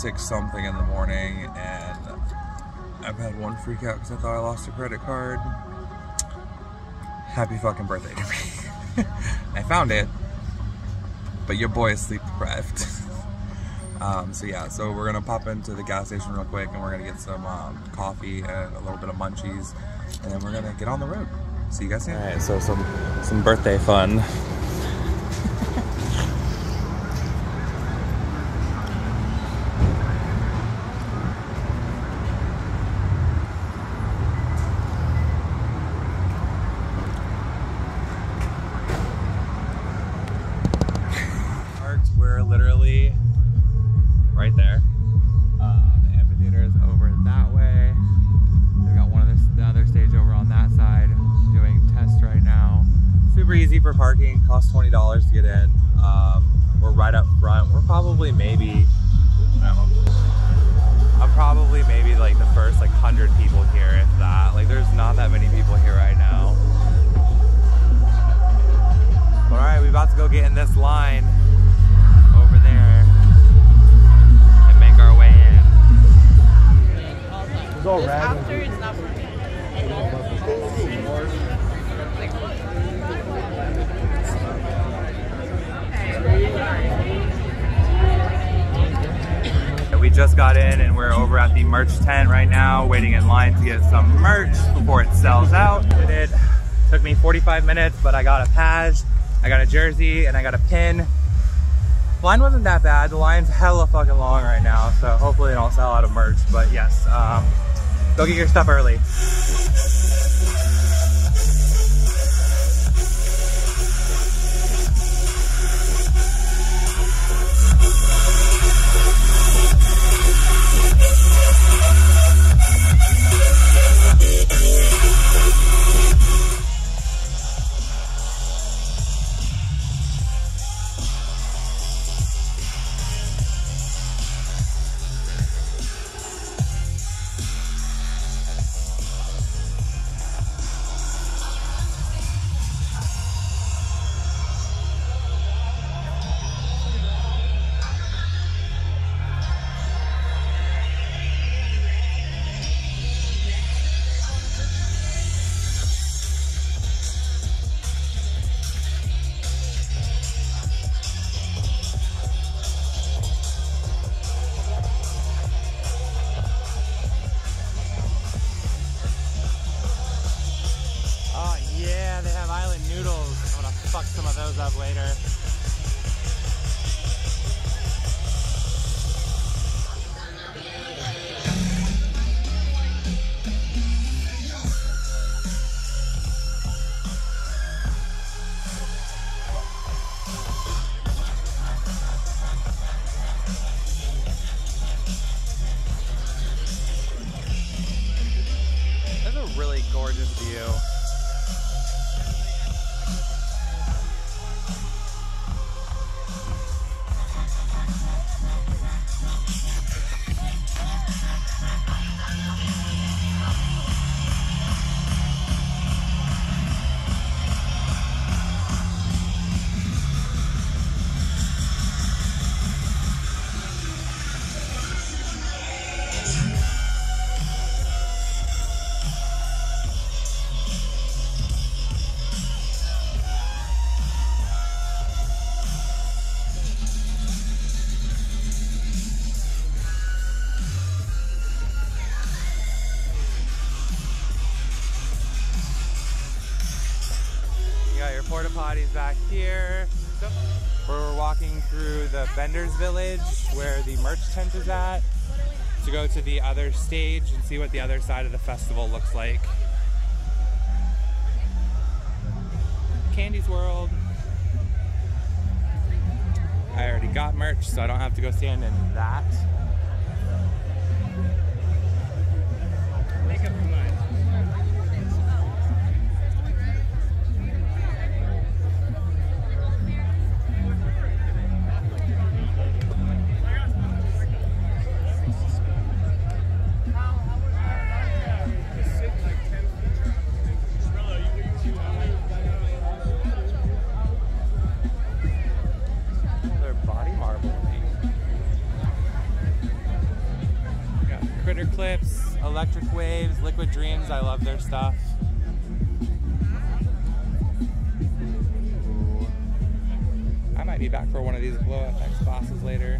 Six something in the morning and I've had one freak out because I thought I lost a credit card. Happy fucking birthday to me. I found it, but your boy is sleep deprived. um, so yeah, so we're gonna pop into the gas station real quick and we're gonna get some um, coffee and a little bit of munchies and then we're gonna get on the road. See you guys soon. All right, so some, some birthday fun. Easy for parking, costs $20 to get in. Um, we're right up front. We're probably maybe, I don't know, I'm probably maybe like the first like 100 people here, if that. Like there's not that many people here right now. All right, we about to go get in this line over there and make our way in. It's all rad. After it's not for me. We just got in and we're over at the merch tent right now, waiting in line to get some merch before it sells out. It took me 45 minutes, but I got a patch, I got a jersey, and I got a pin. Line wasn't that bad. The line's hella fucking long right now, so hopefully they don't sell out of merch. But yes, um, go get your stuff early. Really gorgeous view. The vendors village where the merch tent is at to go to the other stage and see what the other side of the festival looks like. Candy's World. I already got merch, so I don't have to go stand in that. Electric Waves, Liquid Dreams, I love their stuff. I might be back for one of these Glow FX classes later.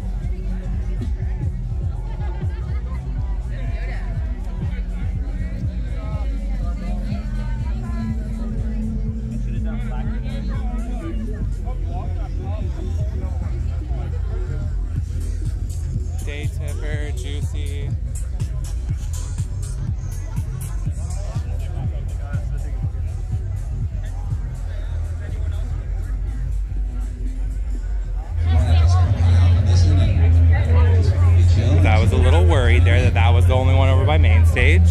Little worried there that that was the only one over by main stage.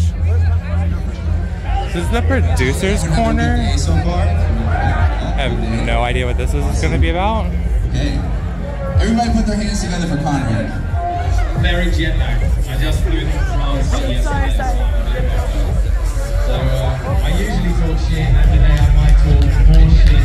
This is the producer's corner. I have no idea what this is going to be about. Hey, everybody put their hands together for Conrad. very jet lagged. I just flew from France yesterday. So uh, I usually talk shit, and today I might talk more shit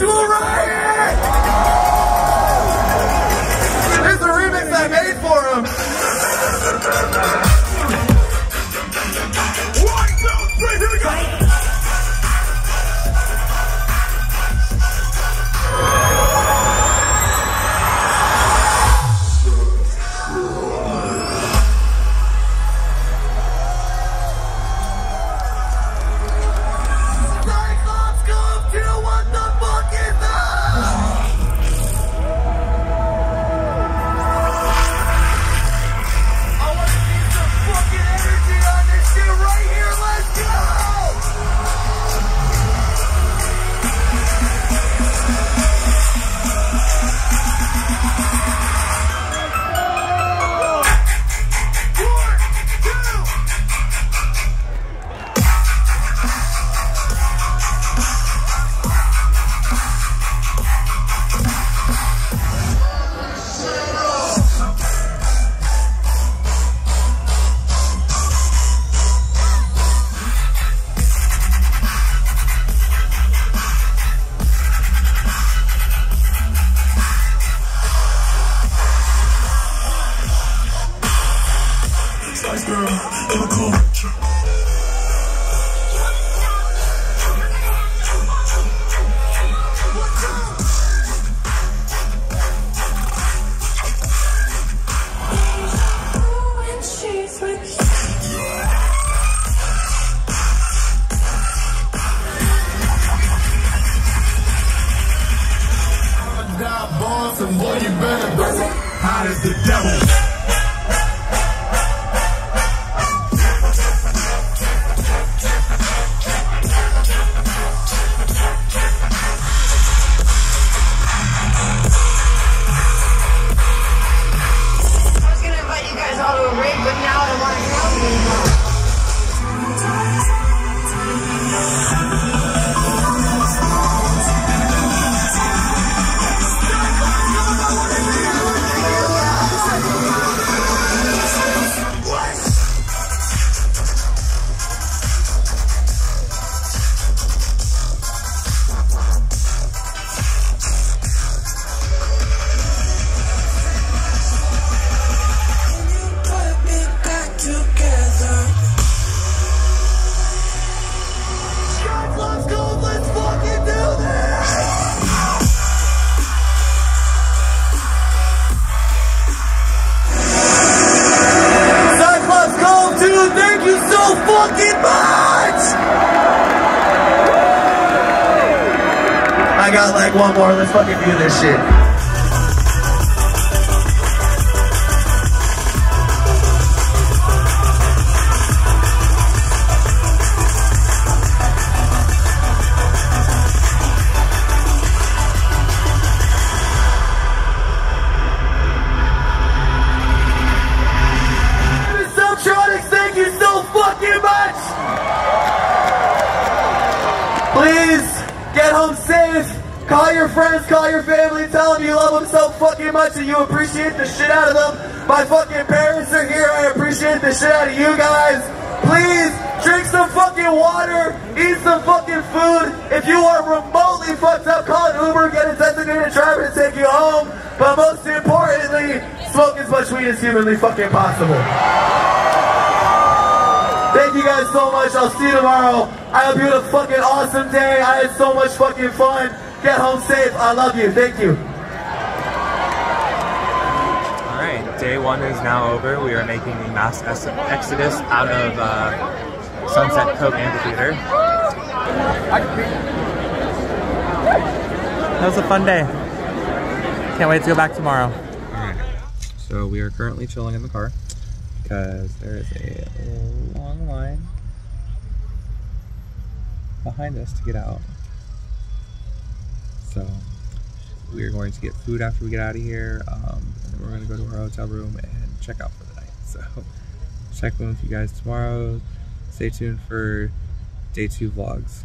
to a riot! It's a remix I made for him. One, two, three, here we go. Hot the devil. Call your family, tell them you love them so fucking much and you appreciate the shit out of them. My fucking parents are here, I appreciate the shit out of you guys. Please, drink some fucking water, eat some fucking food. If you are remotely fucked up, call an Uber, get a designated driver to take you home. But most importantly, smoke as much weed as humanly fucking possible. Thank you guys so much. I'll see you tomorrow. I hope you had a fucking awesome day. I had so much fucking fun. Get home safe. I love you. Thank you. All right, day one is now over. We are making a mass ex- exodus out of uh, Sunset Cove Amphitheater. That was a fun day. Can't wait to go back tomorrow. All right, so we are currently chilling in the car because there is a long line behind us to get out. So we are going to get food after we get out of here, um, and then we're going to go to our hotel room and check out for the night. So check in with you guys tomorrow. Stay tuned for day two vlogs.